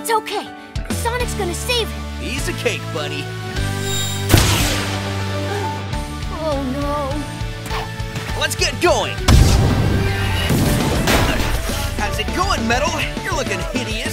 It's okay. Sonic's gonna save him. He's a cake, buddy. Oh no. Let's get going. How's it going, Metal? You're looking hideous.